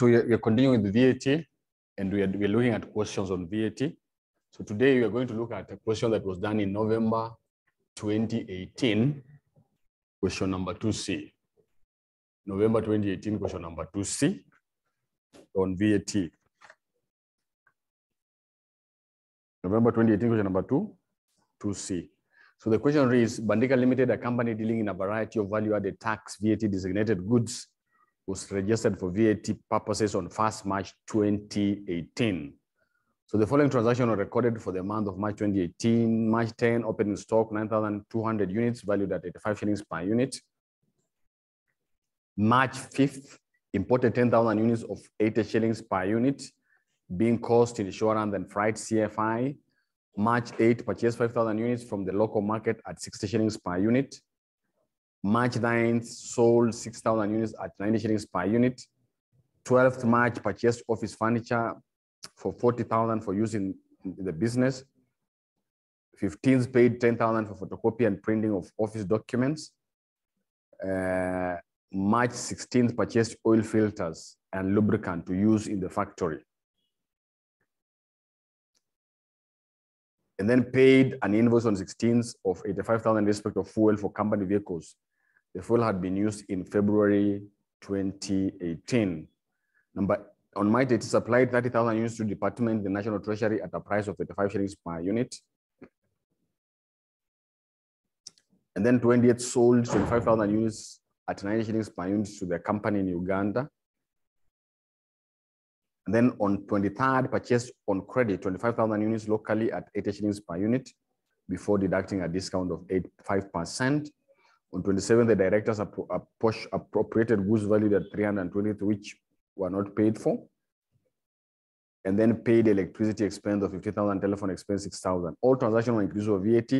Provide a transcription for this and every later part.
So we are, continuing with VAT and we are, we are looking at questions on VAT. So today we are going to look at a question that was done in November 2018, question number 2C. November 2018, question number 2C on VAT. November 2018, question number 2, 2C. So the question reads, Bandika Limited, a company dealing in a variety of value-added tax VAT designated goods was registered for VAT purposes on 1st March 2018. So the following transaction were recorded for the month of March 2018. March 10, opening stock 9,200 units valued at 85 shillings per unit. March 5th, imported 10,000 units of 80 shillings per unit, being cost insurance and freight CFI. March 8, purchased 5,000 units from the local market at 60 shillings per unit. March 9th, sold 6,000 units at 90 shillings per unit. 12th March, purchased office furniture for 40,000 for use in, in the business. 15th, paid 10,000 for photocopy and printing of office documents. Uh, March 16th, purchased oil filters and lubricant to use in the factory. And then paid an invoice on 16th of 85,000 respect of fuel for company vehicles. The fuel had been used in February 2018. Number on my date, supplied 30,000 units to department, the National Treasury at a price of 35 shillings per unit. And then 28 sold 25,000 units at 90 shillings per unit to the company in Uganda. And then on 23rd, purchased on credit 25,000 units locally at 80 shillings per unit before deducting a discount of 85%. On 27th, the directors appropriated goods valued at 320, which were not paid for. And then paid electricity expense of 50,000, telephone expense 6,000. All transactions were inclusive of VAT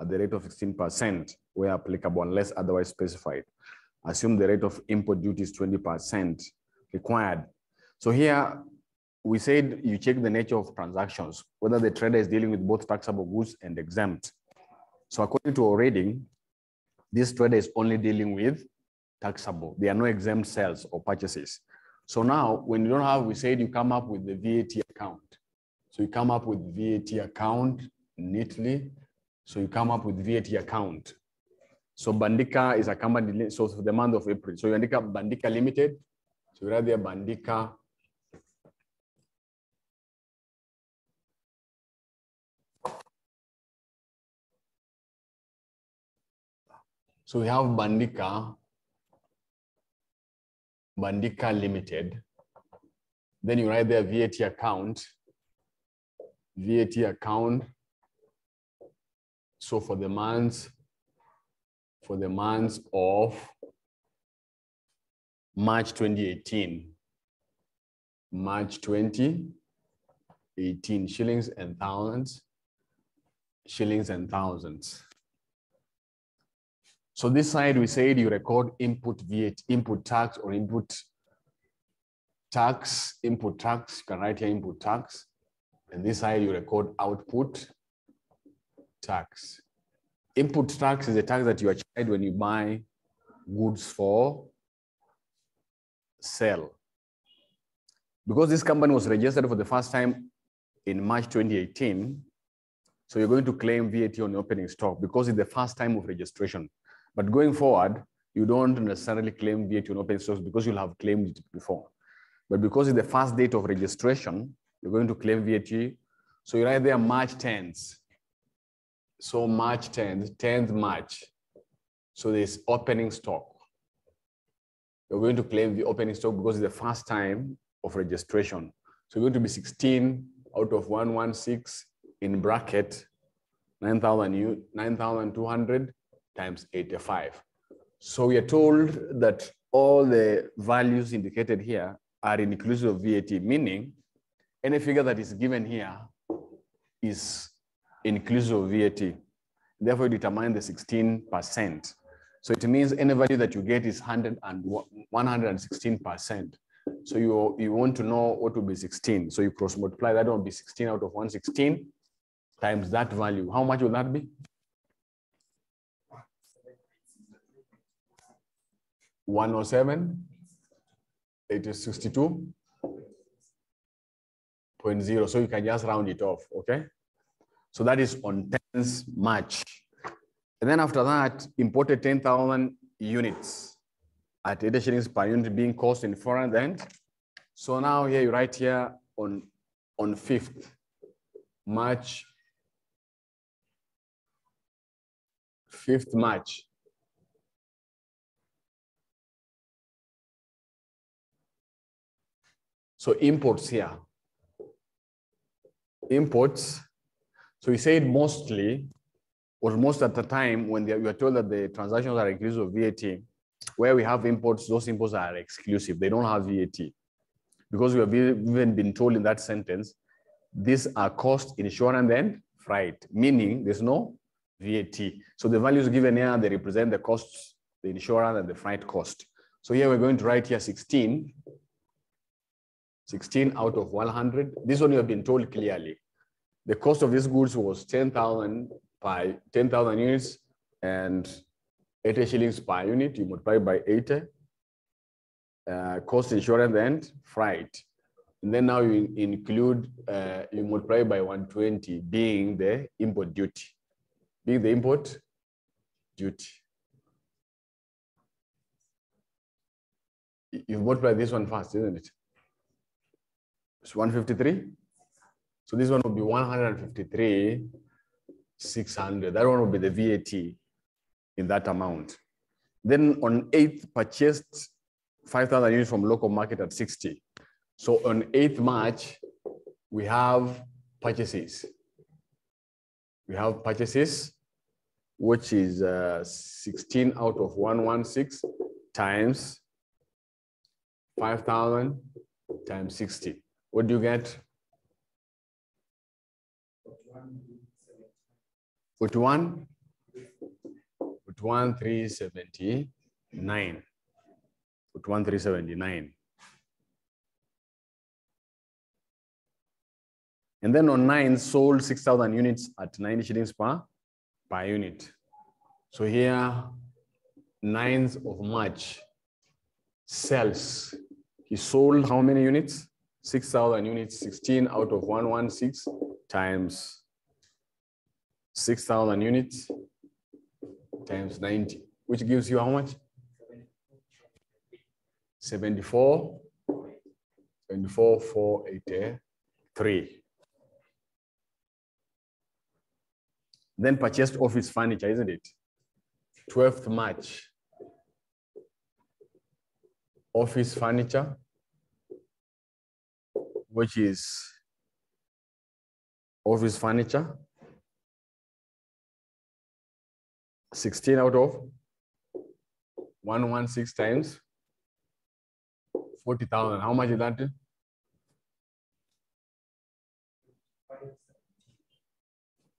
at the rate of 16% where applicable unless otherwise specified. Assume the rate of import duty is 20% required. So here we said you check the nature of transactions, whether the trader is dealing with both taxable goods and exempt. So according to our reading, this trader is only dealing with taxable. There are no exempt sales or purchases. So now when you don't have, we said you come up with the VAT account. So you come up with VAT account neatly. So you come up with VAT account. So Bandika is a company, so for the month of April. So you Bandika Limited. So you write there Bandika So we have Bandika, Bandika Limited. Then you write there VAT account, VAT account. So for the months, for the months of March 2018, March 2018, shillings and thousands, shillings and thousands. So this side, we said you record input VAT, input tax or input tax, input tax, you can write here input tax. And this side, you record output tax. Input tax is a tax that you are charged when you buy goods for sale. Because this company was registered for the first time in March 2018, so you're going to claim VAT on the opening stock because it's the first time of registration. But going forward, you don't necessarily claim VAT on open source because you'll have claimed it before. But because it's the first date of registration, you're going to claim VAT. So you write there March 10th. So March 10th, 10th March. So there's opening stock. You're going to claim the opening stock because it's the first time of registration. So you're going to be 16 out of 116 in bracket 9,200 times 85. So we are told that all the values indicated here are inclusive of VAT, meaning any figure that is given here is inclusive of VAT. Therefore, determine the 16%. So it means any value that you get is 100 and 116%. So you, you want to know what will be 16. So you cross multiply, that will be 16 out of 116 times that value. How much will that be? 107, it is 62.0. So you can just round it off, okay? So that is on 10th March. And then after that, imported 10,000 units at 80 shillings per unit being cost in foreign end. So now here you write here on, on 5th March, 5th March, So imports here. Imports. So we said mostly, or most at the time when we are told that the transactions are inclusive of VAT, where we have imports, those imports are exclusive. They don't have VAT. Because we have even been told in that sentence, these are cost, insurance, and freight, meaning there's no VAT. So the values given here, they represent the costs, the insurance, and the freight cost. So here we're going to write here 16 16 out of 100. This one you have been told clearly. The cost of these goods was 10,000 by 10,000 units and 80 shillings per unit. You multiply by 80. Uh, cost insurance and freight. And then now you include, uh, you multiply by 120 being the import duty, being the import duty. You multiply this one first, isn't it? It's 153. So this one will be 153, 600. That one will be the VAT in that amount. Then on 8th, purchased 5,000 units from local market at 60. So on 8th March, we have purchases. We have purchases, which is uh, 16 out of 116 times 5,000 times 60. What do you get? 41? 41, 379. 41, 379. And then on nine, sold 6,000 units at 90 shillings per, per unit. So here, 9th of March, sells He sold how many units? 6,000 units, 16 out of 116 times 6,000 units times 90, which gives you how much? 74, 24, 483. Eh, then purchased office furniture, isn't it? 12th March. Office furniture, which is office furniture. 16 out of 116 times 40,000. How much is that?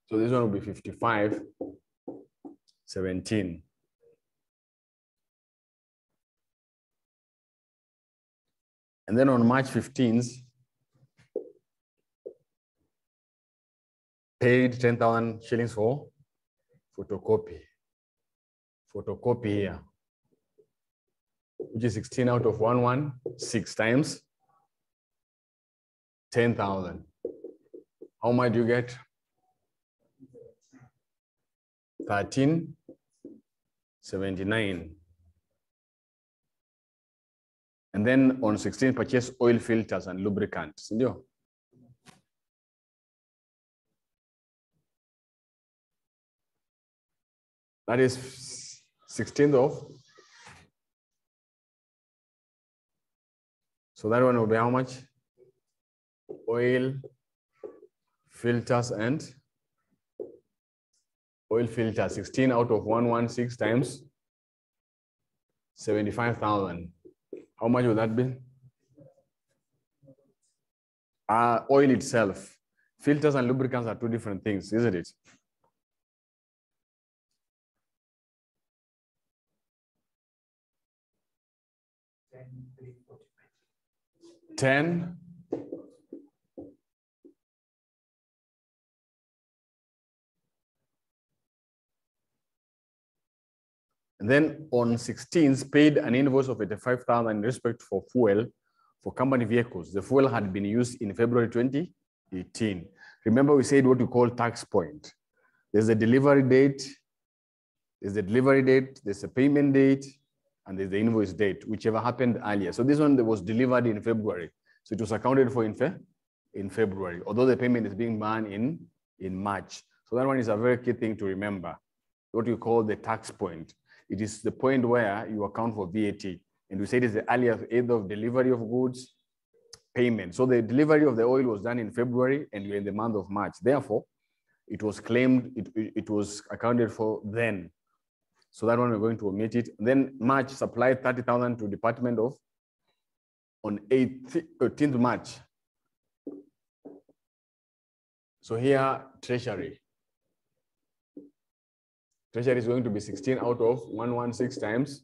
So this one will be 55, 17. And then on March 15th, paid 10,000 shillings for photocopy. Photocopy here, which is 16 out of 116 times 10,000. How much do you get? 1379. And then on 16, purchase oil filters and lubricants. That is 16th of. So that one will be how much? Oil, filters, and oil filter 16 out of 116 times 75,000. How much would that be? Uh, oil itself. Filters and lubricants are two different things, isn't it? 10, And then on 16th, paid an invoice of 85,000 in respect for fuel for company vehicles. The fuel had been used in February 2018. Remember we said what we call tax point. There's a delivery date, there's a delivery date, there's a payment date, and there's the invoice date, whichever happened earlier. So this one that was delivered in February. So it was accounted for in, Fe in February, although the payment is being done in, in March. So that one is a very key thing to remember, what you call the tax point. It is the point where you account for VAT. And we said it's the earlier either of delivery of goods, payment. So the delivery of the oil was done in February and we're in the month of March. Therefore, it was claimed, it, it was accounted for then. So that one we're going to omit it. Then March supply 30,000 to Department of on 8th, 13th March. So here, Treasury. Treasury is going to be 16 out of 116 times.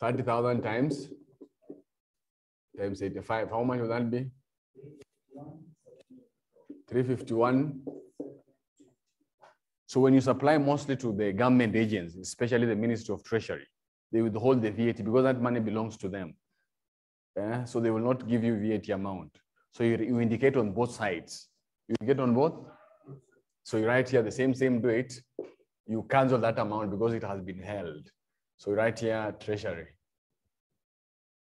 Thirty thousand times times eighty-five. How much would that be? Three fifty-one. So when you supply mostly to the government agents, especially the Ministry of Treasury, they withhold the VAT because that money belongs to them. Yeah? So they will not give you VAT amount. So you, you indicate on both sides. You get on both. So you write here the same, same date. You cancel that amount because it has been held. So you write here treasury.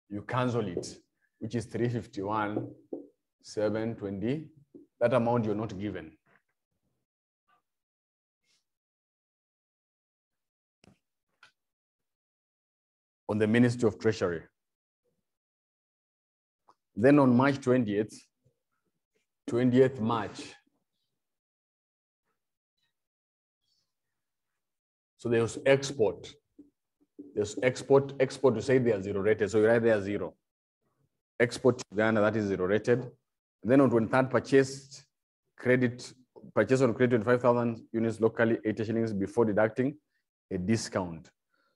You cancel it, which is 351, 720. That amount you're not given. On the Ministry of Treasury. Then on March 20th, 20th March, so there was export. There's export, export to say they are zero rated. So you write there zero. Export to Ghana, that is zero rated. And then on 23rd, purchased credit, purchase on credit 25,000 units locally, 80 shillings before deducting a discount.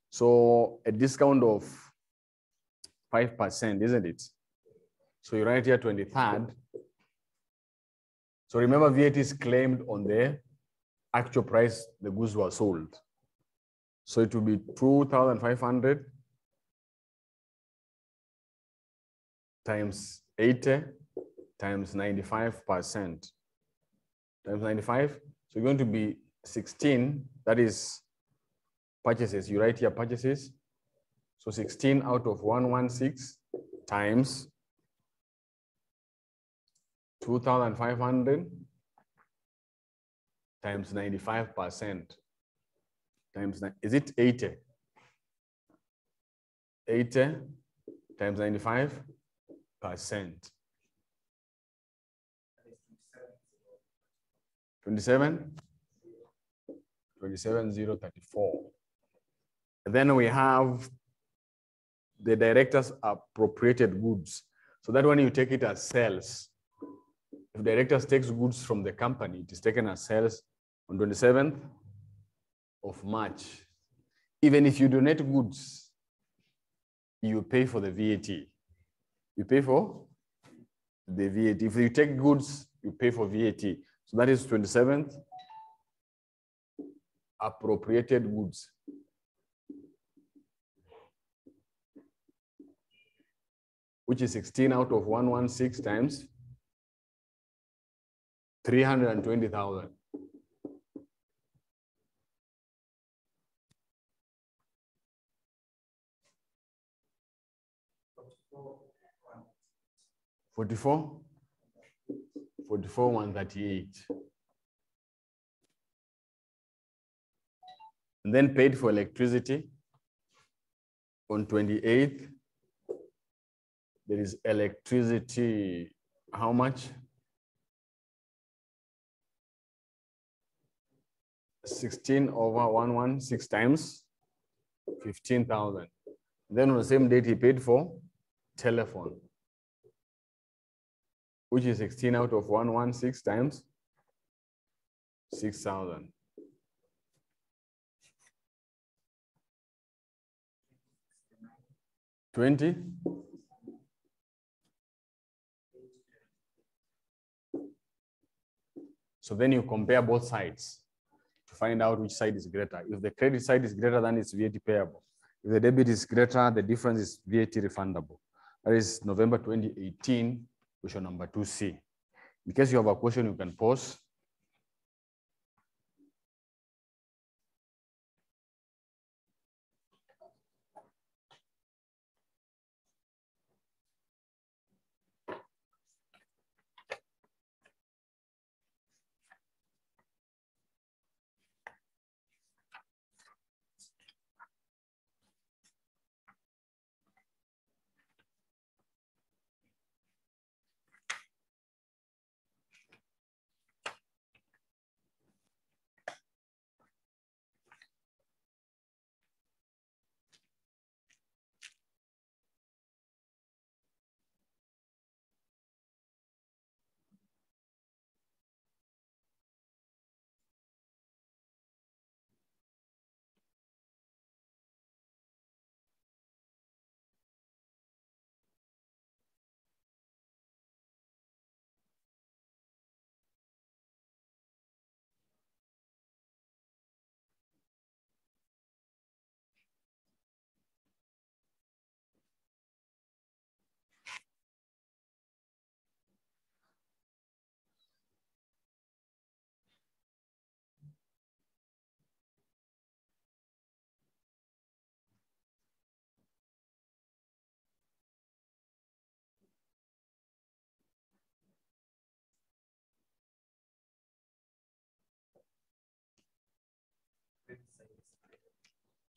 So a discount of 5%, isn't it? So you write here 23rd. So remember VAT is claimed on the actual price the goods were sold. So it will be 2,500 times 80 times 95%. Times 95. So going to be 16, that is purchases. You write here purchases. So 16 out of 116 times 2,500 times 95% times, is it 80? 80 times 95 27? 27034. And then we have the director's appropriated goods. So that when you take it as sales, if directors takes goods from the company, it is taken as sales on 27th of March. Even if you donate goods, you pay for the VAT. You pay for the VAT. If you take goods, you pay for VAT. So that is 27th appropriated goods. Which is 16 out of 116 times 320,000. Forty-four? Forty-four, one thirty-eight. And then paid for electricity on twenty-eighth. There is electricity, how much? 16 over 116 times 15,000. Then on the same date, he paid for telephone, which is 16 out of 116 times 6,000. Twenty So then you compare both sides to find out which side is greater. If the credit side is greater than it's VAT payable. If the debit is greater, the difference is VAT refundable. That is November 2018 question number 2C. In case you have a question, you can pause.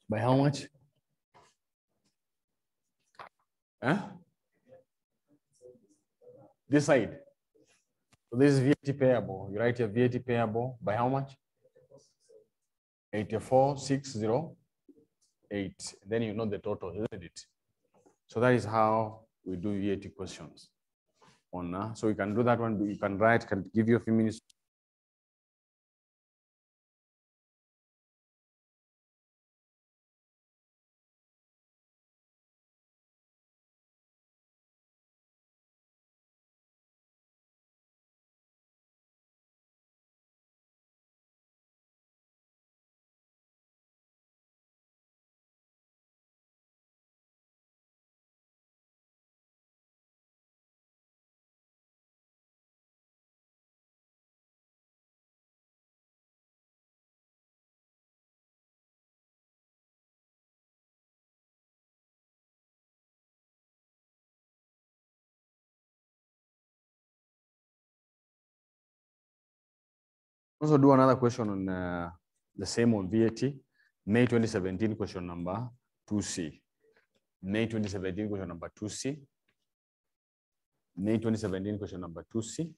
By how much? Huh? This side. So this is VAT payable. You write your VAT payable by how much? 84608. Then you know the total, isn't it? So that is how we do VAT questions. On, uh, so you can do that one. You can write, can give you a few minutes Also do another question on uh, the same on VAT, May 2017 question number 2C. May 2017 question number 2C. May 2017 question number 2C.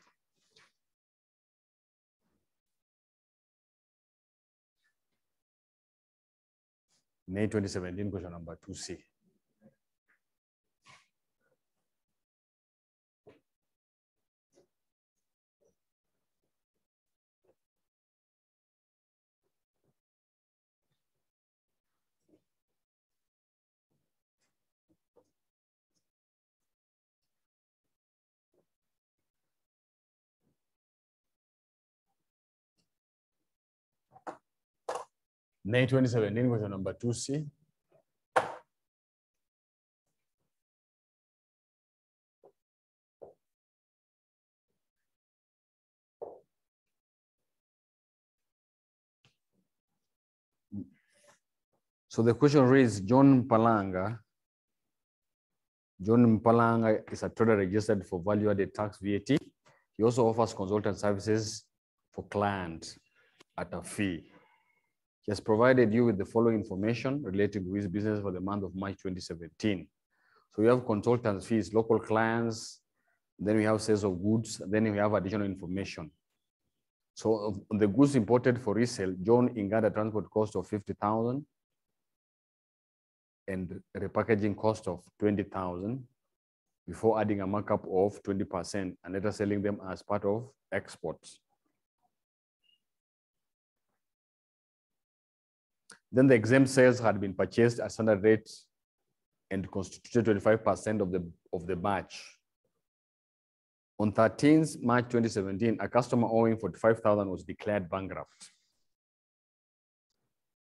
May 2017 question number 2C. May 2017 question number 2C. So the question reads, John Mpalanga. John Mpalanga is a trader registered for value-added tax VAT. He also offers consultant services for clients at a fee. He has provided you with the following information relating to his business for the month of March 2017. So we have consultant fees, local clients, then we have sales of goods, then we have additional information. So the goods imported for resale, John incurred a transport cost of 50,000 and repackaging cost of 20,000 before adding a markup of 20% and later selling them as part of exports. Then the exempt sales had been purchased at standard rate and constituted 25% of the, of the batch. On 13th March 2017, a customer owing 45,000 was declared bankrupt.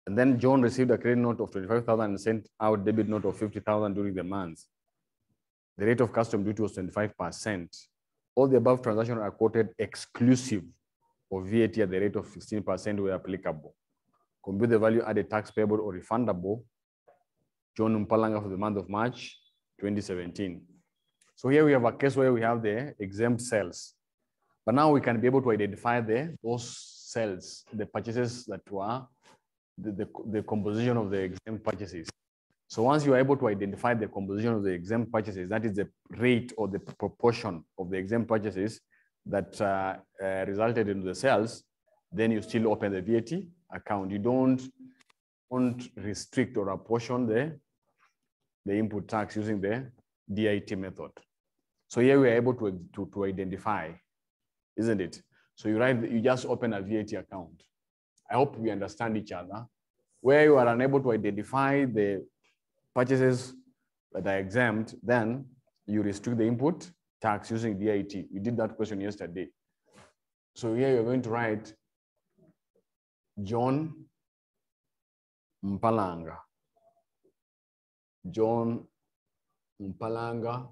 And then John received a credit note of 25,000 and sent out debit note of 50,000 during the month. The rate of custom duty was 25%. All the above transactions are quoted exclusive of VAT at the rate of 16% where applicable. Compute the value added tax payable or refundable. John Mpalanga for the month of March 2017. So here we have a case where we have the exempt sales. But now we can be able to identify the those sales, the purchases that were the, the, the composition of the exempt purchases. So once you are able to identify the composition of the exempt purchases, that is the rate or the proportion of the exempt purchases that uh, uh, resulted in the sales, then you still open the VAT account. You don't, don't restrict or apportion the, the input tax using the DIT method. So here we are able to, to, to identify, isn't it? So you write, you just open a VAT account. I hope we understand each other. Where you are unable to identify the purchases that are exempt, then you restrict the input tax using DIT. We did that question yesterday. So here you're going to write John Mpalanga. John Mpalanga.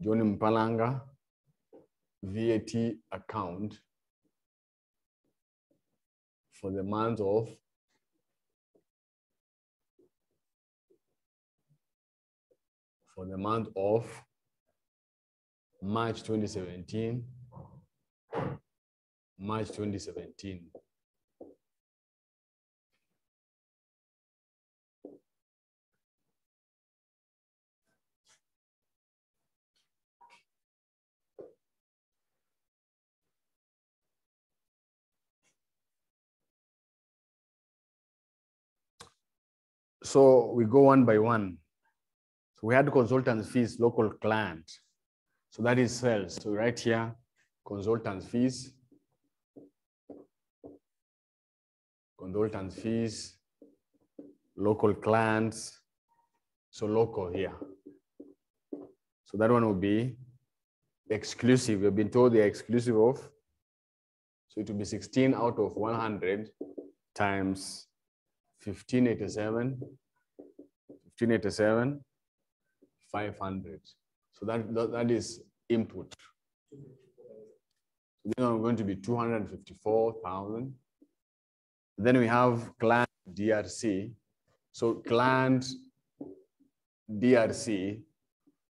John Mpalanga VAT account for the month of for the month of March 2017, March 2017. So we go one by one. So we had consultants fees, local client. So that is sales. So right here, consultants fees. consultant fees, local clients. So local here. So that one will be exclusive. We've been told they're exclusive of. So it will be 16 out of 100 times 1587, 1587, 500. So that, that, that is input. Then I'm going to be 254,000. Then we have client DRC. So client DRC,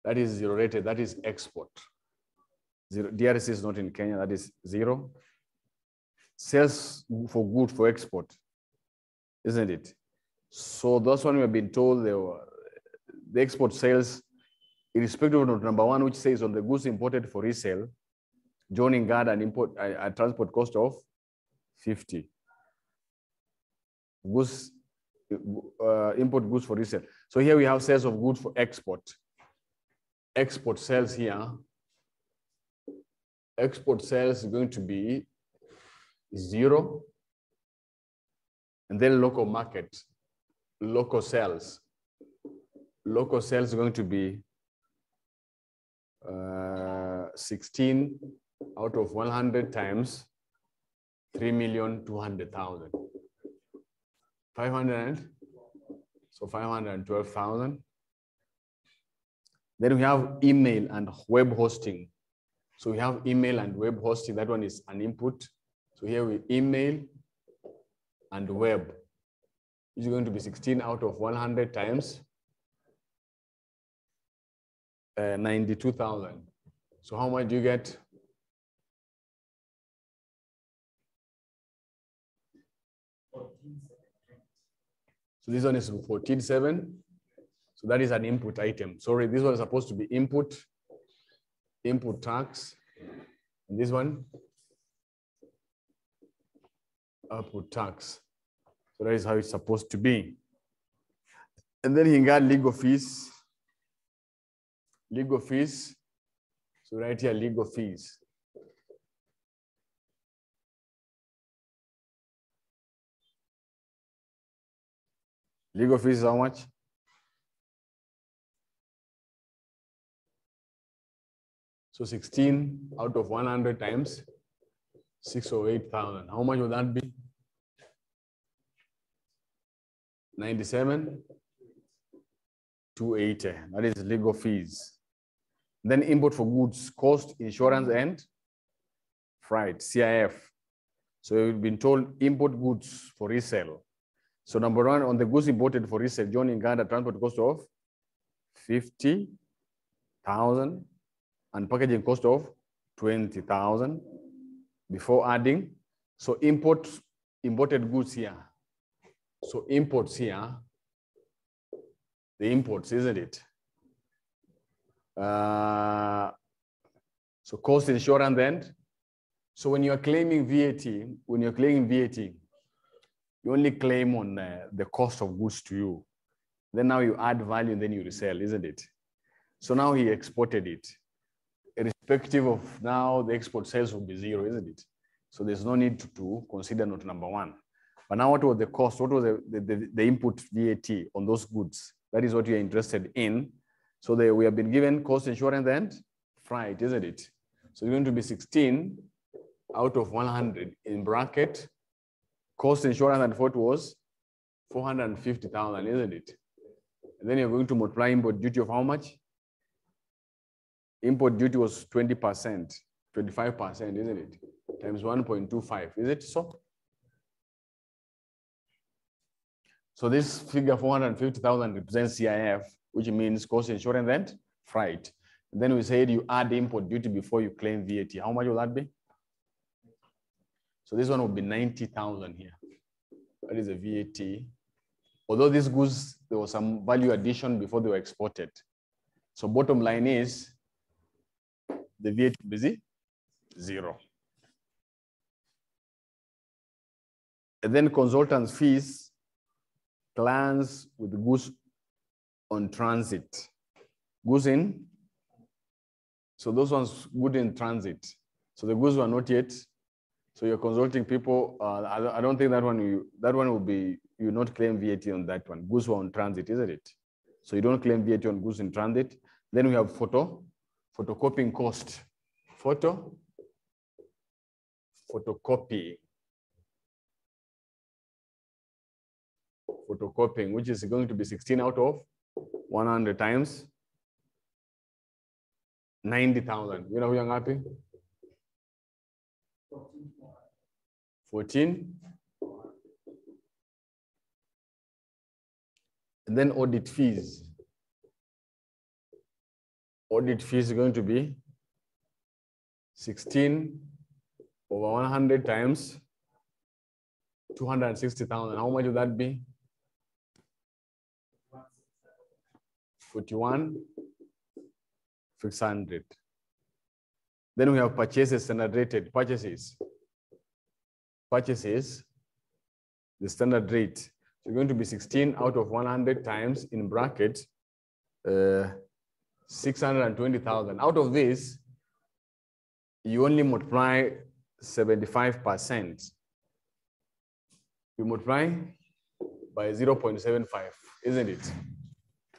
that is zero rated, that is export. Zero, DRC is not in Kenya, that is zero. Sales for good for export, isn't it? So that's one we have been told were, the export sales, irrespective of number one, which says on the goods imported for resale, joining guard and import a, a transport cost of 50. Goods, uh, import goods for resale. So here we have sales of goods for export. Export sales here. Export sales is going to be zero. And then local market, local sales. Local sales is going to be uh, 16 out of 100 times 3,200,000. 500, so 512,000. Then we have email and web hosting. So we have email and web hosting. That one is an input. So here we email and web is going to be 16 out of 100 times uh, 92,000. So how much do you get? So this one is 14.7. So that is an input item. Sorry, this one is supposed to be input, input tax. And this one, output tax. So that is how it's supposed to be. And then he got legal fees. Legal fees. So right here, legal fees. Legal fees how much? So 16 out of 100 times 608,000. How much would that be? 97, 280. That is legal fees. Then import for goods, cost, insurance, and freight, CIF. So you've been told import goods for resale. So number one, on the goods imported for resale, John Nganda transport cost of 50,000 and packaging cost of 20,000 before adding. So import, imported goods here. So imports here, the imports, isn't it? Uh, so cost insurance then. So when you're claiming VAT, when you're claiming VAT, you only claim on uh, the cost of goods to you. Then now you add value and then you resell, isn't it? So now he exported it. Irrespective of now the export sales will be zero, isn't it? So there's no need to, to consider note number one. But now what was the cost? What was the, the, the, input VAT on those goods? That is what you're interested in. So they, we have been given cost insurance and freight, isn't it? So it's going to be 16 out of 100 in bracket. Cost insurance and what was 450,000, isn't it? And then you're going to multiply import duty of how much? Import duty was 20%, 25%, isn't it? Times 1.25, is it so? So this figure 450,000 represents CIF, which means cost insurance and freight. Then we said you add import duty before you claim VAT. How much will that be? So this one will be 90,000 here. That is a VAT. Although these goods, there was some value addition before they were exported. So bottom line is the VAT will be zero. And then consultants fees, clients with goods on transit. Goods in, so those ones good in transit. So the goods were not yet. So you're consulting people. Uh, I, don't think that one you that one will be you not claim VAT on that one. Goods were on transit, isn't it? So you don't claim VAT on goods in transit. Then we have photo, photocopying cost. Photo, photocopy. Photocopying, which is going to be 16 out of 100 times 90,000. You know who you're happy? 14. And then audit fees. Audit fees is going to be 16 over 100 times 260,000. How much would that be? 41, 600. Then we have purchases, standard rated purchases. Purchases, the standard rate. So you're going to be 16 out of 100 times in bracket, uh, 620,000. Out of this, you only multiply 75%. You multiply by 0.75, isn't it?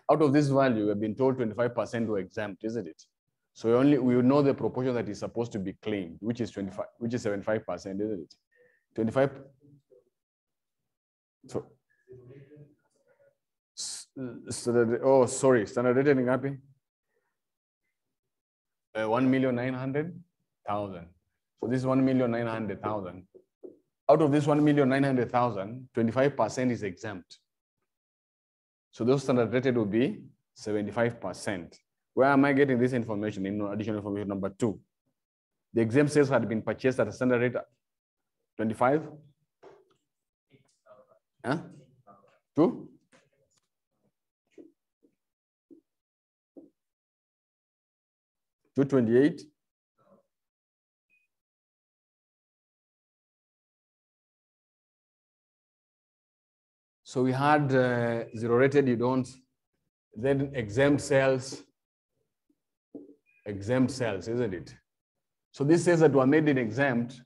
Out of this value, we've been told 25% were exempt, isn't it? So we only we know the proportion that is supposed to be claimed, which is 25, which is 75%, isn't it? 25. So, that, oh, sorry, standard rated in happy? Uh, 1 million 900,000. So this 1 million 900,000. Out of this 1 million 900,000, 25% is exempt. So those standard rated will be 75%. Where am I getting this information in additional information number two? The exempt sales had been purchased at a standard rate 25? Huh? Two? Two twenty-eight? So we had uh, zero rated, you don't, then exempt cells, exempt cells, isn't it? So this says that were made in exempt,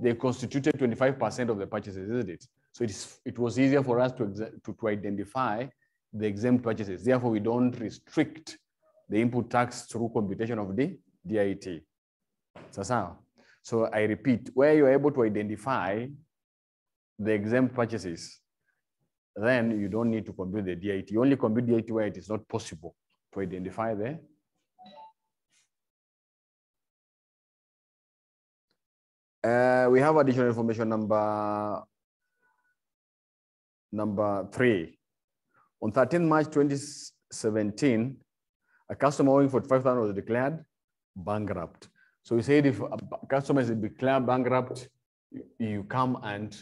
they constituted 25% of the purchases, isn't it? So it, is, it was easier for us to, to, to identify the exempt purchases. Therefore, we don't restrict the input tax through computation of the DIT. So, so I repeat, where you're able to identify the exempt purchases, then you don't need to compute the DIT. You only compute DIT where it is not possible to identify the Uh, we have additional information number number three. On 13 March 2017, a customer owing 45,000 was declared bankrupt. So we said if a customer is declared bankrupt, you come and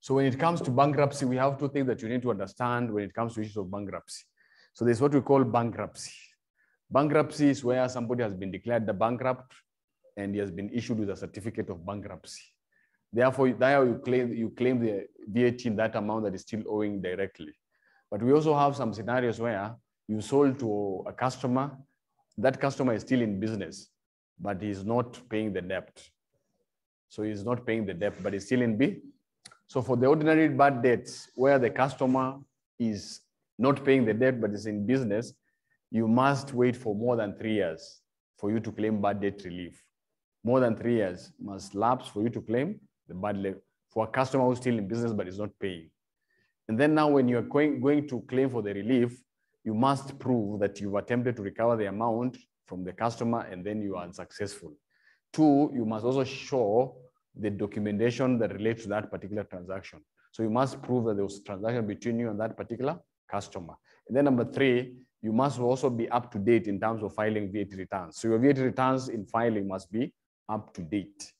so when it comes to bankruptcy, we have two things that you need to understand when it comes to issues of bankruptcy. So there's what we call bankruptcy. Bankruptcy is where somebody has been declared the bankrupt and he has been issued with a certificate of bankruptcy. Therefore, there you claim, you claim the VAT in that amount that is still owing directly. But we also have some scenarios where you sold to a customer, that customer is still in business, but he's not paying the debt. So he's not paying the debt, but he's still in B. So for the ordinary bad debts, where the customer is not paying the debt, but is in business, you must wait for more than three years for you to claim bad debt relief. More than three years must lapse for you to claim the bad debt for a customer who's still in business but is not paying. And then now when you're going, going to claim for the relief, you must prove that you've attempted to recover the amount from the customer and then you are unsuccessful. Two, you must also show the documentation that relates to that particular transaction. So you must prove that there was a transaction between you and that particular customer. And then number three, you must also be up to date in terms of filing VAT returns. So your VAT returns in filing must be up to date.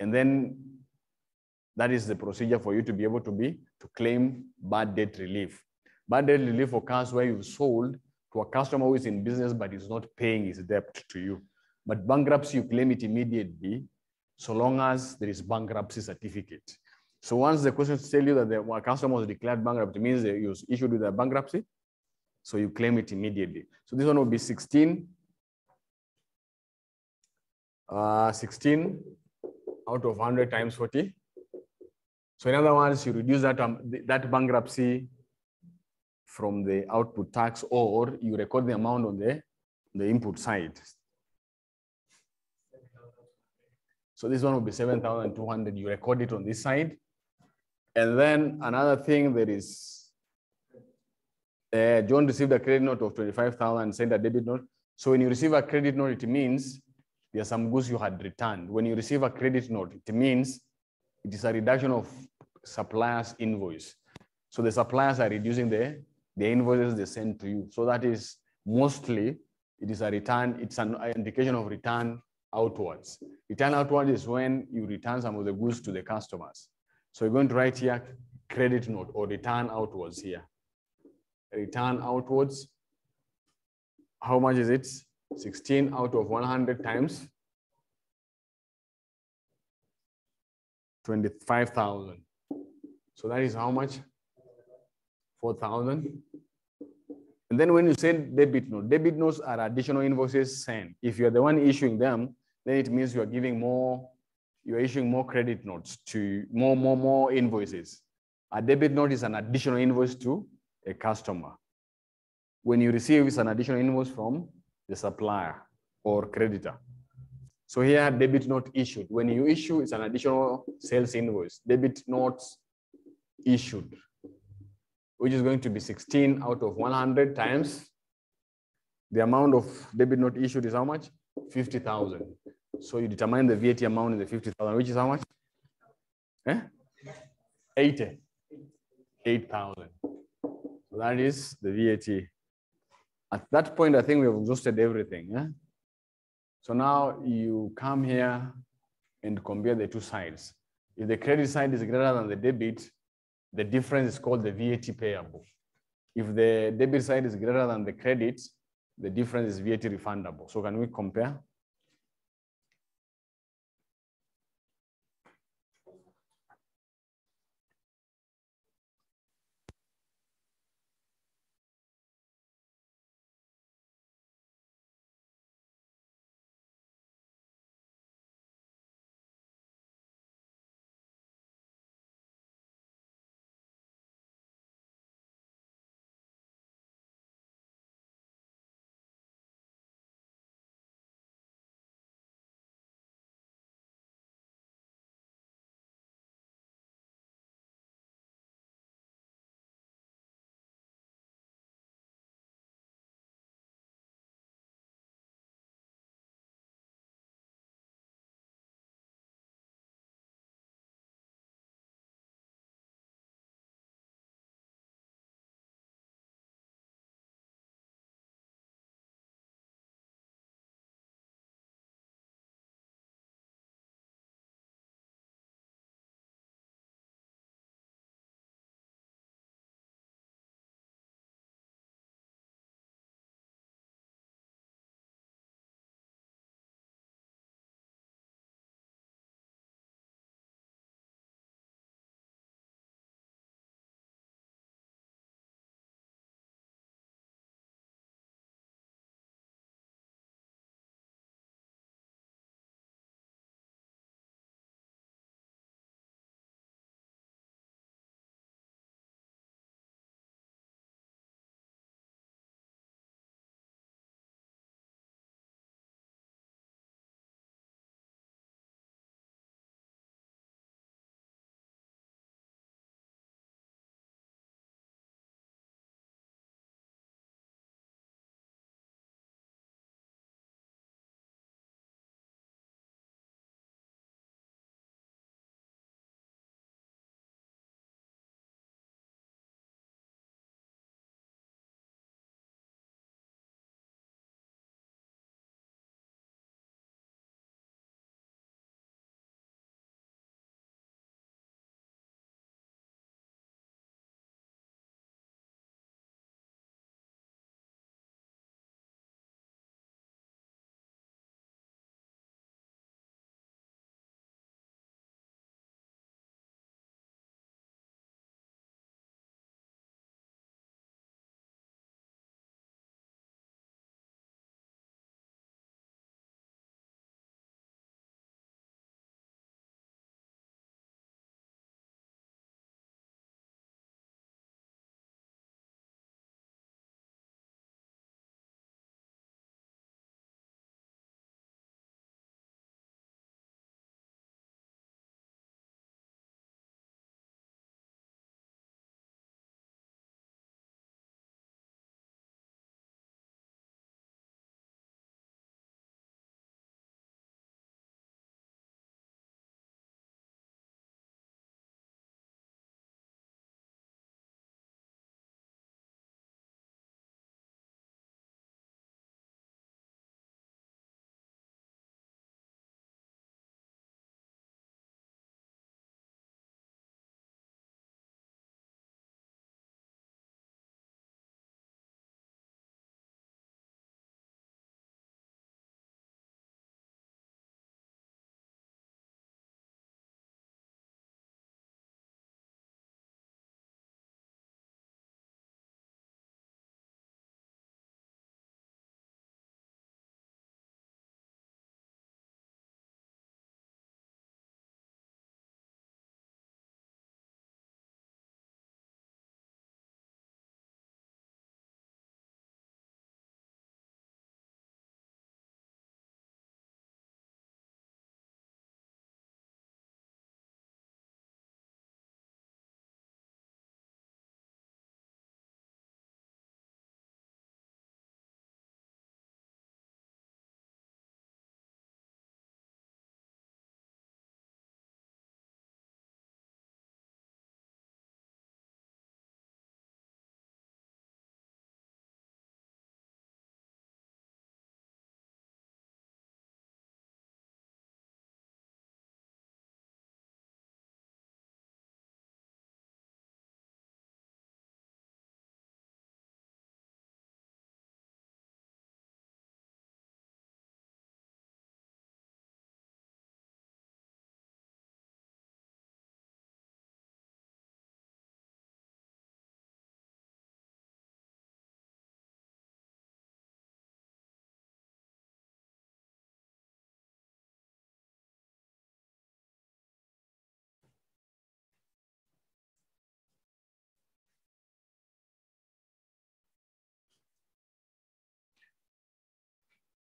And then that is the procedure for you to be able to be to claim bad debt relief. Bad debt relief occurs where you've sold to a customer who is in business but is not paying his debt to you. But bankruptcy, you claim it immediately so long as there is bankruptcy certificate. So once the question tell you that the customer was declared bankrupt, it means he was issued with a bankruptcy. So you claim it immediately. So this one will be 16. Uh, 16 out of 100 times 40. So in other words, you reduce that, um, that bankruptcy from the output tax or you record the amount on the, the input side. So this one will be 7,200. You record it on this side. And then another thing that is, uh, John received a credit note of 25,000 and sent a debit note. So when you receive a credit note, it means there are some goods you had returned. When you receive a credit note, it means it is a reduction of suppliers invoice. So the suppliers are reducing the, the invoices they send to you. So that is mostly, it is a return, it's an indication of return outwards. Return outwards is when you return some of the goods to the customers. So you're going to write here credit note or return outwards here. Return outwards. How much is it? 16 out of 100 times 25,000. So that is how much? 4,000. And then when you send debit note, debit notes are additional invoices sent. If you're the one issuing them, then it means you are giving more, you're issuing more credit notes to more, more, more invoices. A debit note is an additional invoice to a customer. When you receive, it's an additional invoice from the supplier or creditor. So here, debit note issued. When you issue, it's an additional sales invoice. Debit notes issued, which is going to be 16 out of 100 times the amount of debit note issued is how much? 50,000. So you determine the VAT amount in the 50,000, which is how much? Eh? 80. 8,000. So that is the VAT. At that point, I think we have exhausted everything. Eh? So now you come here and compare the two sides. If the credit side is greater than the debit, the difference is called the VAT payable. If the debit side is greater than the credit, the difference is VAT refundable. So can we compare?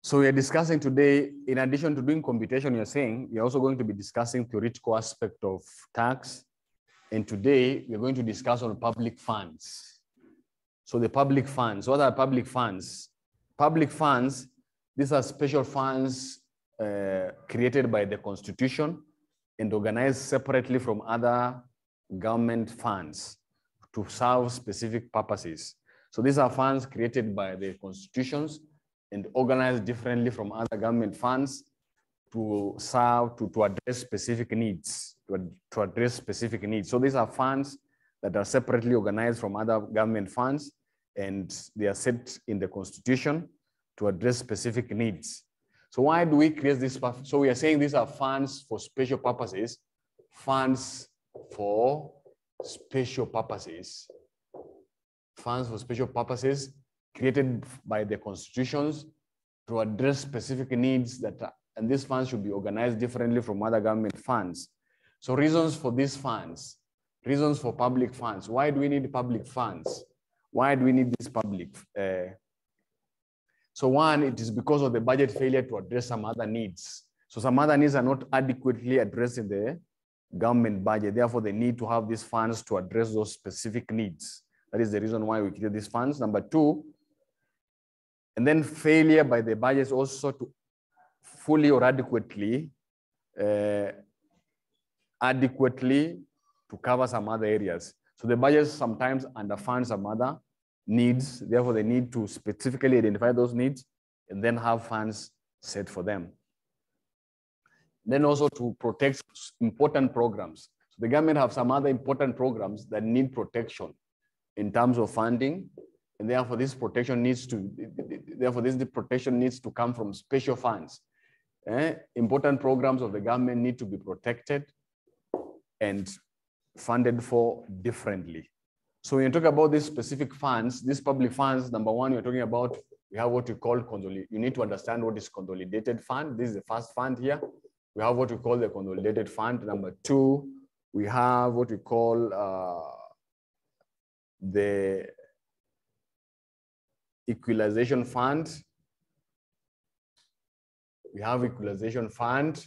So we are discussing today, in addition to doing computation, you're saying, we're also going to be discussing theoretical aspect of tax. And today we're going to discuss on public funds. So the public funds, what are public funds? Public funds, these are special funds uh, created by the constitution and organized separately from other government funds to serve specific purposes. So these are funds created by the constitutions and organized differently from other government funds to serve, to, to address specific needs, to, to address specific needs. So these are funds that are separately organized from other government funds and they are set in the constitution to address specific needs. So why do we create this? So we are saying these are funds for special purposes, funds for special purposes, funds for special purposes created by the constitutions to address specific needs that, and these funds should be organized differently from other government funds. So reasons for these funds, reasons for public funds. Why do we need public funds? Why do we need this public? Uh, so one, it is because of the budget failure to address some other needs. So some other needs are not adequately addressed in the government budget. Therefore, they need to have these funds to address those specific needs. That is the reason why we create these funds. Number two, and then failure by the budgets also to fully or adequately, uh, adequately to cover some other areas. So the budgets sometimes underfund some other needs. Therefore, they need to specifically identify those needs and then have funds set for them. Then also to protect important programs. So the government have some other important programs that need protection in terms of funding and therefore, this protection needs to, therefore, this protection needs to come from special funds. Eh? Important programs of the government need to be protected and funded for differently. So when you talk about these specific funds, these public funds, number one, you're talking about, we have what we call, consolidated, you need to understand what is consolidated fund. This is the first fund here. We have what we call the consolidated fund. Number two, we have what we call uh, the equalization fund. We have equalization fund.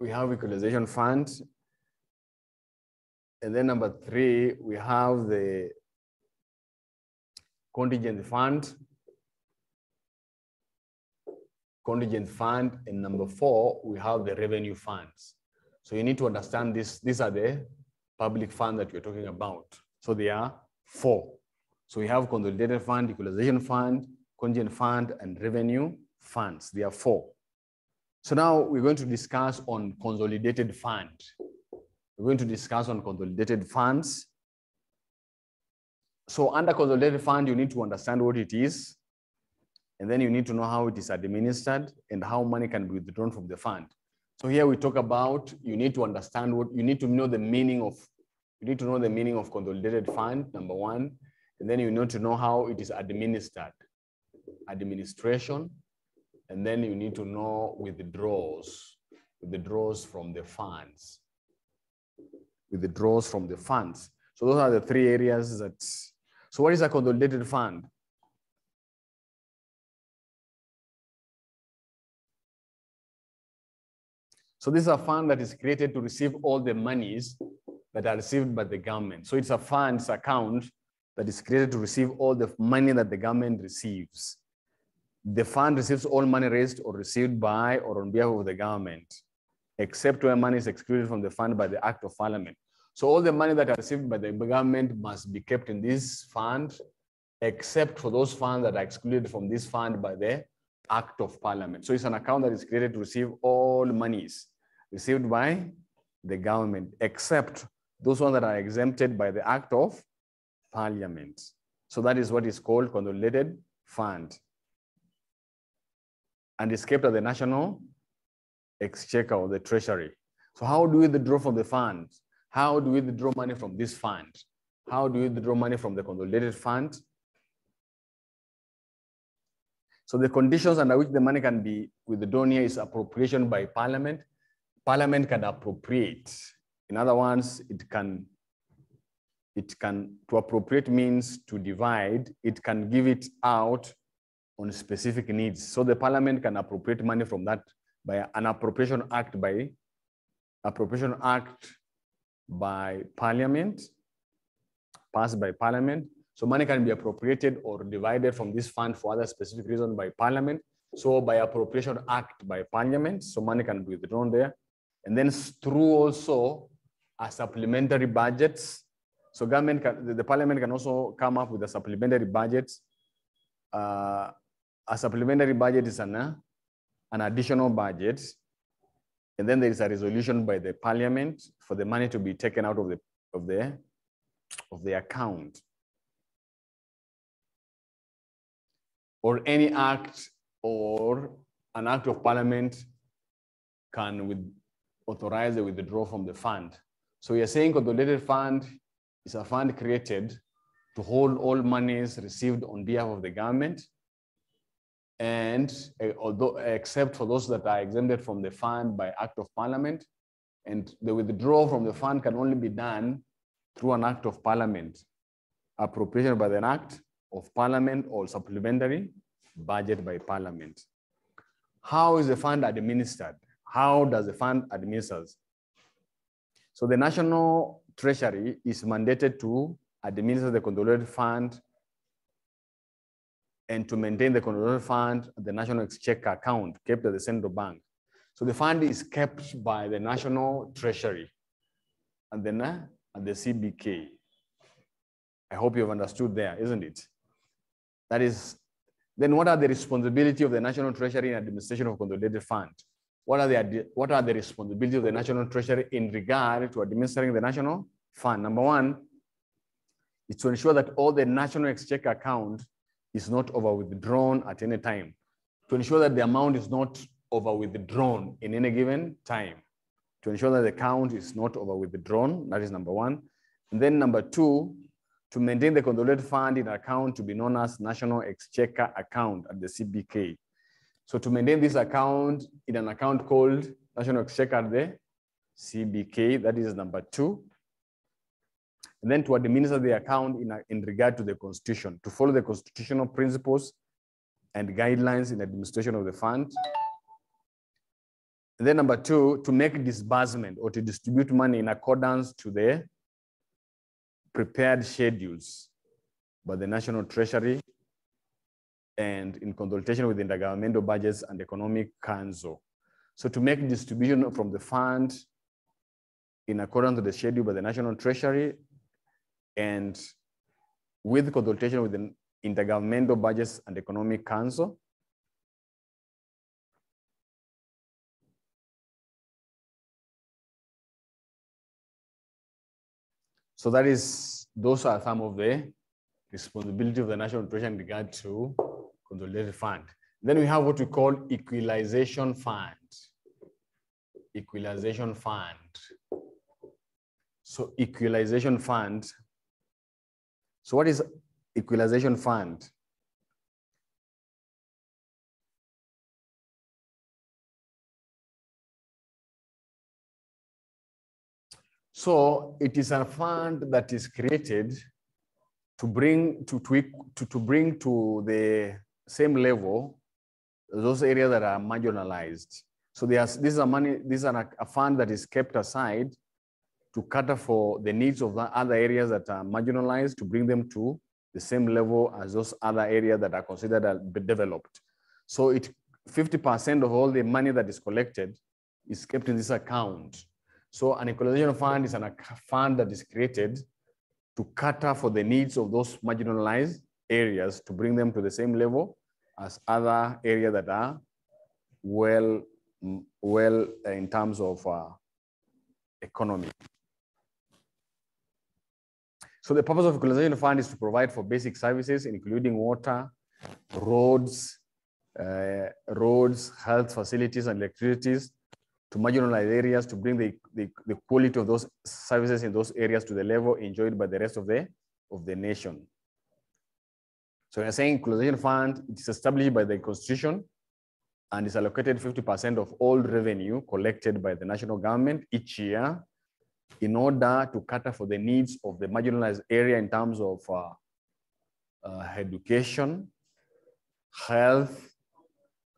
We have equalization fund. And then number three, we have the contingent fund. Contingent fund. And number four, we have the revenue funds. So you need to understand this. These are the public funds that we're talking about. So they are four. So we have consolidated fund, equalization fund, contingent fund, and revenue funds. There are four. So now we're going to discuss on consolidated fund. We're going to discuss on consolidated funds. So under consolidated fund, you need to understand what it is. And then you need to know how it is administered and how money can be withdrawn from the fund. So here we talk about, you need to understand what, you need to know the meaning of, you need to know the meaning of consolidated fund, number one. And then you need to know how it is administered, administration. And then you need to know withdrawals, withdrawals from the funds, withdrawals from the funds. So those are the three areas that, so what is a consolidated fund? So this is a fund that is created to receive all the monies that are received by the government. So it's a funds account that is created to receive all the money that the government receives. The fund receives all money raised or received by or on behalf of the government, except where money is excluded from the fund by the act of parliament. So all the money that are received by the government must be kept in this fund, except for those funds that are excluded from this fund by the act of parliament. So it's an account that is created to receive all monies received by the government, except those ones that are exempted by the act of parliament. So that is what is called consolidated fund. And it's kept at the national exchequer or the treasury. So how do we withdraw from the fund? How do we withdraw money from this fund? How do we withdraw money from the consolidated fund? So the conditions under which the money can be withdrawn here is appropriation by parliament. Parliament can appropriate. In other words, it can it can, to appropriate means to divide, it can give it out on specific needs. So the parliament can appropriate money from that by an appropriation act by appropriation act by parliament, passed by parliament. So money can be appropriated or divided from this fund for other specific reason by parliament. So by appropriation act by parliament, so money can be withdrawn there. And then through also a supplementary budgets. So government can, the parliament can also come up with a supplementary budget. Uh, a supplementary budget is an, uh, an additional budget. And then there is a resolution by the parliament for the money to be taken out of the, of the, of the account. Or any act or an act of parliament can with, authorize the withdrawal from the fund. So we are saying consolidated fund is a fund created to hold all monies received on behalf of the government. And uh, although except for those that are exempted from the fund by act of parliament and the withdrawal from the fund can only be done through an act of parliament appropriation by an act of parliament or supplementary budget by parliament. How is the fund administered? How does the fund administers so the national treasury is mandated to administer the consolidated fund and to maintain the consolidated fund, the national exchequer account kept at the central bank. So the fund is kept by the national treasury and then uh, at the CBK. I hope you've understood there, isn't it? That is, then what are the responsibility of the national treasury in administration of consolidated fund? What are the, what are the responsibility of the national treasury in regard to administering the national fund? Number one, is to ensure that all the national exchequer account is not over withdrawn at any time. To ensure that the amount is not over withdrawn in any given time. To ensure that the account is not over withdrawn that is number one. And then number two to maintain the consolidated fund in account to be known as national exchequer account at the cbk so to maintain this account in an account called national exchequer the cbk that is number two and then to administer the account in, a, in regard to the constitution, to follow the constitutional principles and guidelines in administration of the fund. And then number two, to make disbursement or to distribute money in accordance to the prepared schedules by the National Treasury and in consultation with the Intergovernmental Budgets and Economic Council. So to make distribution from the fund in accordance with the schedule by the National Treasury and with consultation with the Intergovernmental Budgets and Economic Council, So that is, those are some of the responsibility of the National Treasury in regard to consolidated fund. Then we have what we call equalization fund. Equalization fund. So equalization fund so what is equalization fund? So it is a fund that is created to bring to, to, to, to bring to the same level those areas that are marginalized. So there's this is a money, this is a, a fund that is kept aside to cater for the needs of the other areas that are marginalized to bring them to the same level as those other areas that are considered developed. So it 50% of all the money that is collected is kept in this account. So an equalization fund is a fund that is created to cater for the needs of those marginalized areas to bring them to the same level as other areas that are well, well in terms of uh, economy. So the purpose of the equalization fund is to provide for basic services, including water, roads, uh, roads, health facilities, and electricities to marginalized areas to bring the, the, the, quality of those services in those areas to the level enjoyed by the rest of the, of the nation. So we're saying equalization fund, it is established by the constitution and is allocated 50% of all revenue collected by the national government each year in order to cater for the needs of the marginalized area in terms of uh, uh, education, health,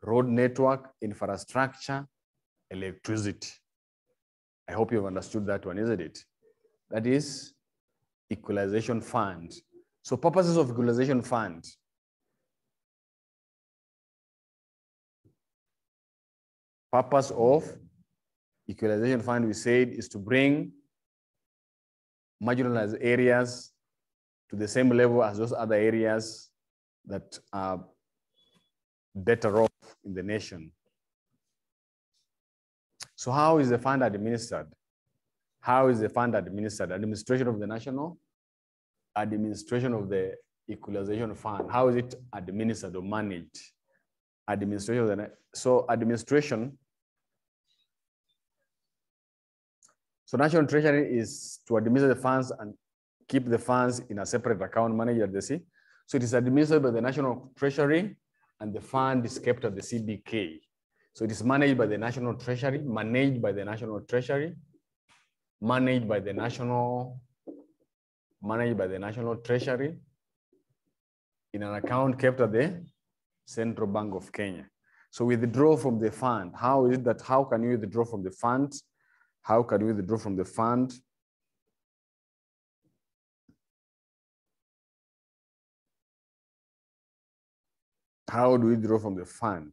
road network, infrastructure, electricity. I hope you've understood that one, isn't it? That is equalization fund. So purposes of equalization fund. Purpose of equalization fund, we said, is to bring marginalized areas to the same level as those other areas that are better off in the nation. So how is the fund administered? How is the fund administered? Administration of the national, administration of the equalization fund. How is it administered or managed? Administration so administration. So national treasury is to administer the funds and keep the funds in a separate account managed at the C. So it is administered by the national treasury and the fund is kept at the CBK. So it is managed by the National Treasury, managed by the National Treasury, managed by the National, managed by the National Treasury in an account kept at the Central Bank of Kenya. So withdraw from the fund. How is it that, how can you withdraw from the fund? How can you withdraw from the fund? How do we withdraw from the fund?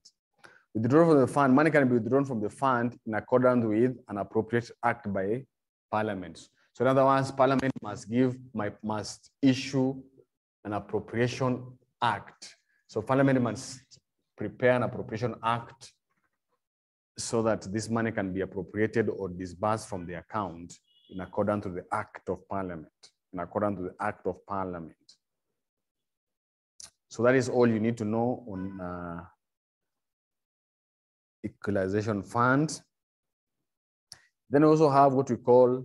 Withdraw from the fund, money can be withdrawn from the fund in accordance with an appropriate act by parliament. So in other words, parliament must give, my must issue an appropriation act. So parliament must prepare an appropriation act so that this money can be appropriated or disbursed from the account in accordance to the act of parliament, in accordance to the act of parliament. So that is all you need to know on uh, equalization fund. Then we also have what we call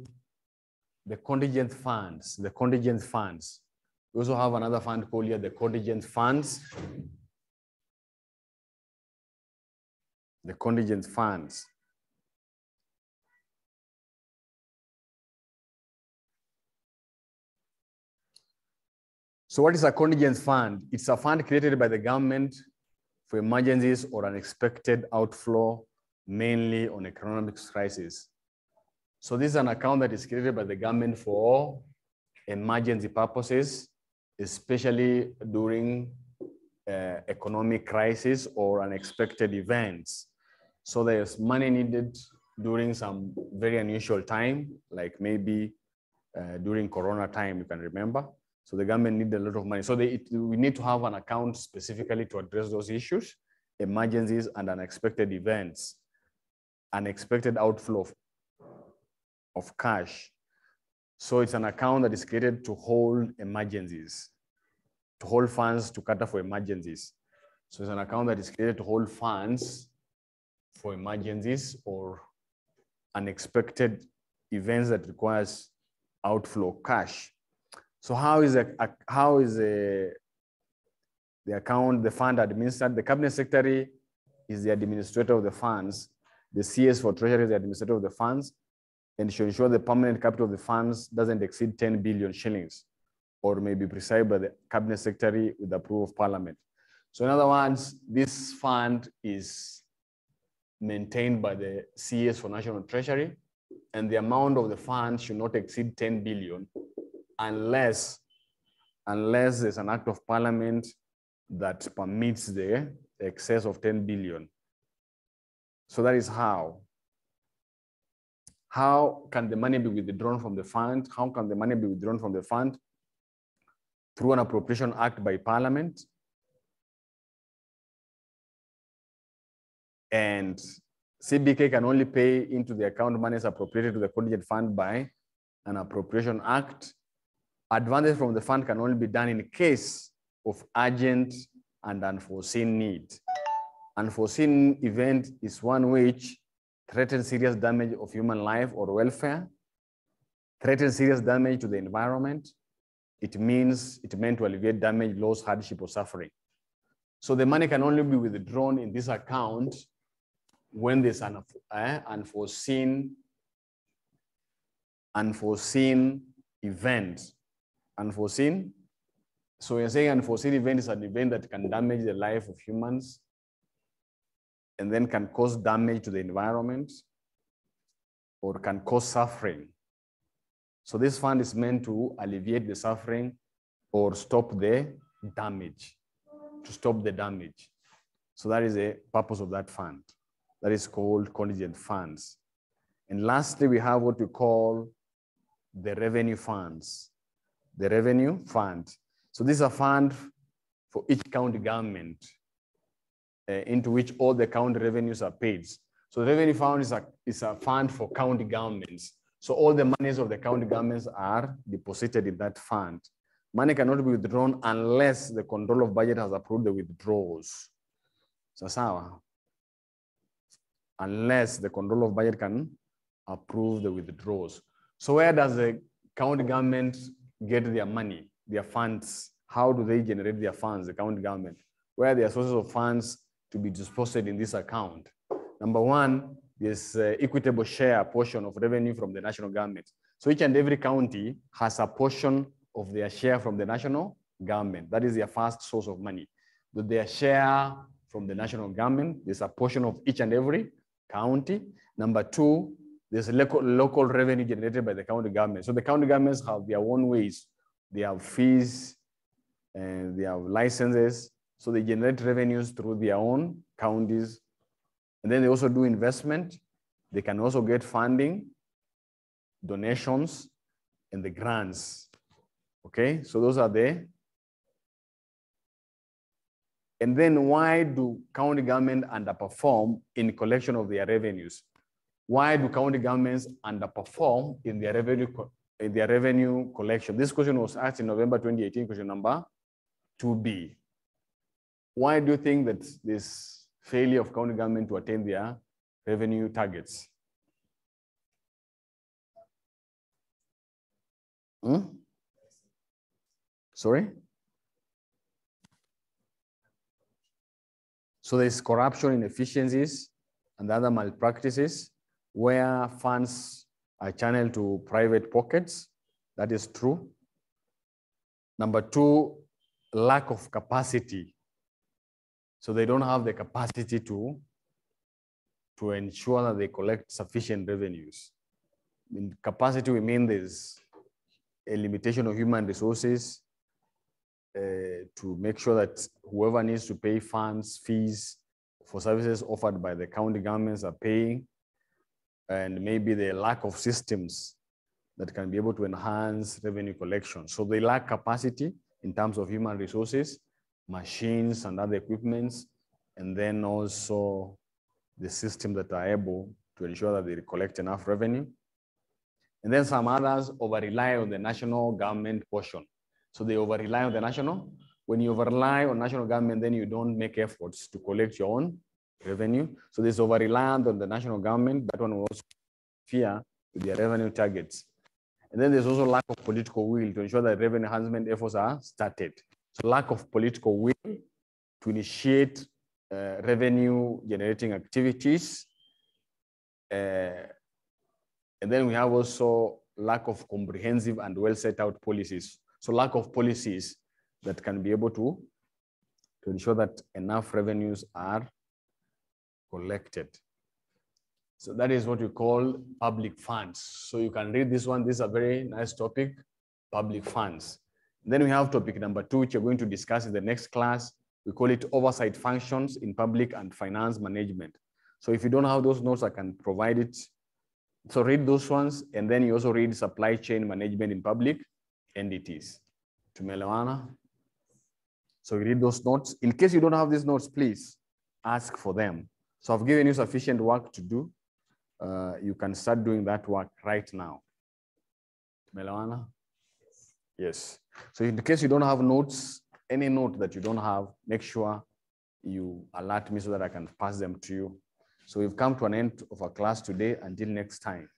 the contingent funds, the contingent funds. We also have another fund called here the contingent funds. The contingent funds. So what is a contingent fund? It's a fund created by the government for emergencies or unexpected outflow, mainly on economic crisis. So this is an account that is created by the government for emergency purposes, especially during uh, economic crisis or unexpected events. So there's money needed during some very unusual time, like maybe uh, during Corona time, you can remember. So the government need a lot of money. So they, it, we need to have an account specifically to address those issues, emergencies and unexpected events, unexpected outflow of, of cash. So it's an account that is created to hold emergencies, to hold funds to cater for emergencies. So it's an account that is created to hold funds for emergencies or unexpected events that requires outflow cash. So how is a, how is a, the account, the fund administered? The cabinet secretary is the administrator of the funds. The CS for treasury is the administrator of the funds and should ensure the permanent capital of the funds doesn't exceed 10 billion shillings or may be presided by the cabinet secretary with the approval of parliament. So in other words, this fund is maintained by the CS for national treasury and the amount of the fund should not exceed 10 billion unless, unless there's an act of parliament that permits the excess of 10 billion. So that is how. How can the money be withdrawn from the fund? How can the money be withdrawn from the fund? Through an appropriation act by parliament. And CBK can only pay into the account monies appropriated to the contingent fund by an appropriation act Advances from the fund can only be done in case of urgent and unforeseen need. Unforeseen event is one which threatens serious damage of human life or welfare, threaten serious damage to the environment. It means it meant to alleviate damage, loss, hardship, or suffering. So the money can only be withdrawn in this account when there's an uh, unforeseen, unforeseen event unforeseen So you're saying unforeseen event is an event that can damage the life of humans and then can cause damage to the environment or can cause suffering. So this fund is meant to alleviate the suffering or stop the damage, to stop the damage. So that is the purpose of that fund. That is called contingent funds. And lastly, we have what we call the revenue funds. The revenue fund. So this is a fund for each county government uh, into which all the county revenues are paid. So the revenue fund is a, is a fund for county governments. So all the monies of the county governments are deposited in that fund. Money cannot be withdrawn unless the control of budget has approved the withdrawals. So sawa. Unless the control of budget can approve the withdrawals. So where does the county government get their money, their funds? How do they generate their funds, the county government? Where are their sources of funds to be disposed in this account? Number one, there's uh, equitable share portion of revenue from the national government. So each and every county has a portion of their share from the national government. That is their first source of money. But their share from the national government, there's a portion of each and every county. Number two, there's local, local revenue generated by the county government. So the county governments have their own ways. They have fees and they have licenses. So they generate revenues through their own counties. And then they also do investment. They can also get funding, donations, and the grants. Okay, so those are the. And then why do county government underperform in collection of their revenues? Why do county governments underperform in their revenue in their revenue collection? This question was asked in November 2018, question number 2B. Why do you think that this failure of county government to attain their revenue targets? Hmm? Sorry? So there's corruption, inefficiencies, and other malpractices where funds are channeled to private pockets. That is true. Number two, lack of capacity. So they don't have the capacity to, to ensure that they collect sufficient revenues. In capacity, we mean there's a limitation of human resources uh, to make sure that whoever needs to pay funds, fees for services offered by the county governments are paying and maybe the lack of systems that can be able to enhance revenue collection. So they lack capacity in terms of human resources, machines and other equipments, and then also the systems that are able to ensure that they collect enough revenue. And then some others over-rely on the national government portion. So they over-rely on the national. When you over-rely on national government, then you don't make efforts to collect your own revenue. So there's over reliance on the national government. That one was fear with their revenue targets. And then there's also lack of political will to ensure that revenue enhancement efforts are started. So lack of political will to initiate uh, revenue generating activities. Uh, and then we have also lack of comprehensive and well set out policies. So lack of policies that can be able to, to ensure that enough revenues are collected. So that is what we call public funds. So you can read this one. This is a very nice topic, public funds. Then we have topic number two, which you're going to discuss in the next class. We call it oversight functions in public and finance management. So if you don't have those notes, I can provide it. So read those ones, and then you also read supply chain management in public entities. Tumelewana. So you read those notes. In case you don't have these notes, please ask for them. So I've given you sufficient work to do. Uh, you can start doing that work right now. Melawana? Yes. So in case you don't have notes, any note that you don't have, make sure you alert me so that I can pass them to you. So we've come to an end of our class today. Until next time.